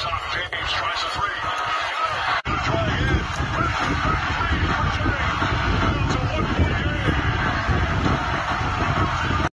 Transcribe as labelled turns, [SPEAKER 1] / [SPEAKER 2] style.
[SPEAKER 1] Top Daves tries to throw.